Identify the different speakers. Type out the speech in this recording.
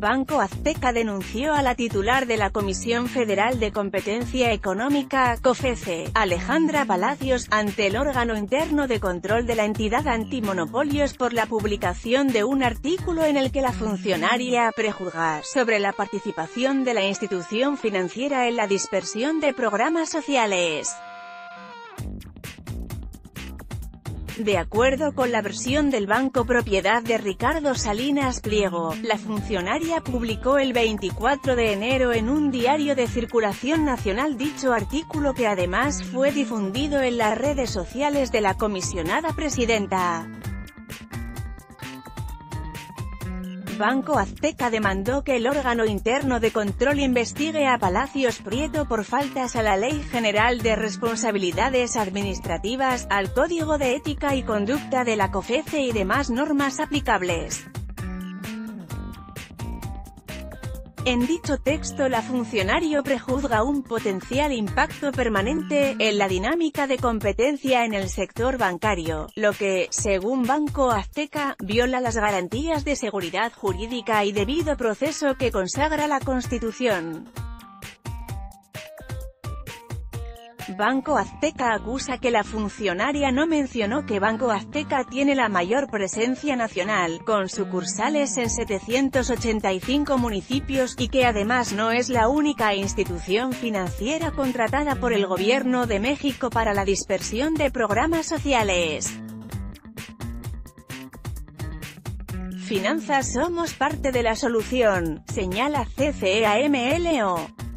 Speaker 1: Banco Azteca denunció a la titular de la Comisión Federal de Competencia Económica, COFECE, Alejandra Palacios, ante el órgano interno de control de la entidad antimonopolios por la publicación de un artículo en el que la funcionaria prejuzga sobre la participación de la institución financiera en la dispersión de programas sociales. De acuerdo con la versión del banco propiedad de Ricardo Salinas Pliego, la funcionaria publicó el 24 de enero en un diario de circulación nacional dicho artículo que además fue difundido en las redes sociales de la comisionada presidenta. Banco Azteca demandó que el órgano interno de control investigue a Palacios Prieto por faltas a la Ley General de Responsabilidades Administrativas, al Código de Ética y Conducta de la COFECE y demás normas aplicables. En dicho texto la funcionario prejuzga un potencial impacto permanente en la dinámica de competencia en el sector bancario, lo que, según Banco Azteca, viola las garantías de seguridad jurídica y debido proceso que consagra la Constitución. Banco Azteca acusa que la funcionaria no mencionó que Banco Azteca tiene la mayor presencia nacional, con sucursales en 785 municipios, y que además no es la única institución financiera contratada por el Gobierno de México para la dispersión de programas sociales. Finanzas somos parte de la solución, señala CCEAMLO.